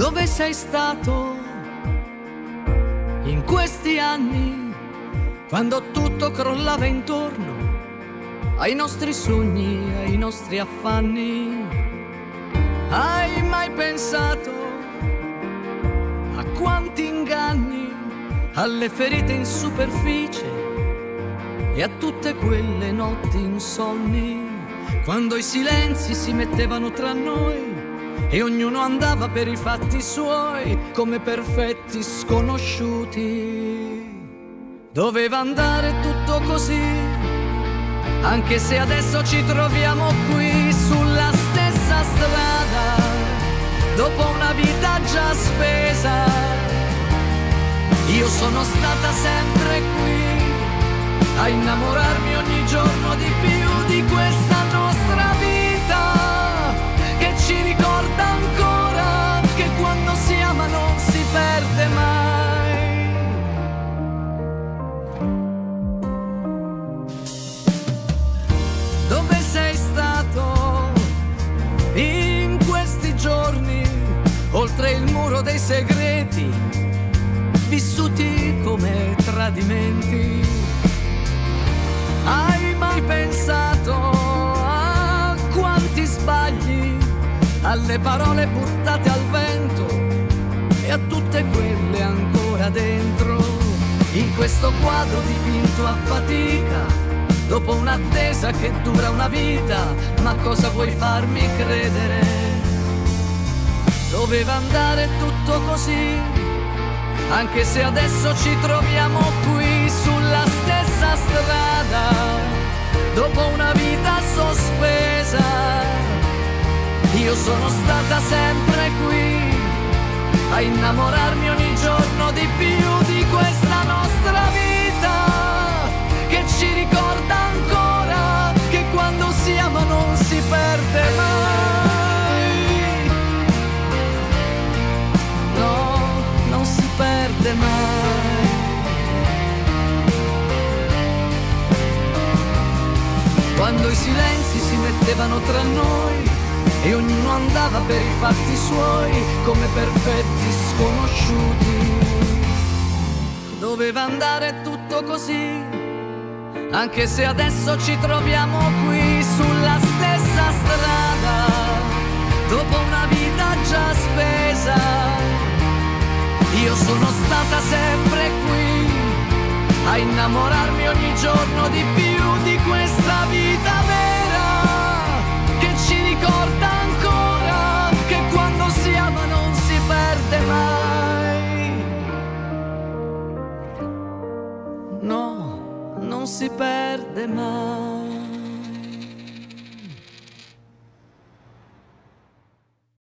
Dove sei stato in questi anni, quando tutto crollava intorno ai nostri sogni, ai nostri affanni? Hai mai pensato a quanti inganni, alle ferite in superficie e a tutte quelle notti insonni, quando i silenzi si mettevano tra noi? E ognuno andava per i fatti suoi come perfetti sconosciuti. Doveva andare tutto così, anche se adesso ci troviamo qui sulla stessa strada, dopo una vita già spesa. Io sono stata sempre qui a innamorarmi ogni giorno di più di questa nostra oltre il muro dei segreti, vissuti come tradimenti? Hai mai pensato a quanti sbagli, alle parole buttate al vento e a tutte quelle ancora dentro? In questo quadro dipinto a fatica, dopo un'attesa che dura una vita, ma cosa vuoi farmi credere? Doveva andare tutto così, anche se adesso ci troviamo qui sulla stessa strada, dopo una vita sospesa. Io sono stata sempre qui a innamorarmi ogni giorno di più di questa perde mai. Quando i silenzi si mettevano tra noi e ognuno andava per i fatti suoi come perfetti sconosciuti. Doveva andare tutto così, anche se adesso ci troviamo qui sulla stessa strada, sono stata sempre qui a innamorarmi ogni giorno di più di questa vita vera che ci ricorda ancora che quando si ama non si perde mai. No, non si perde mai.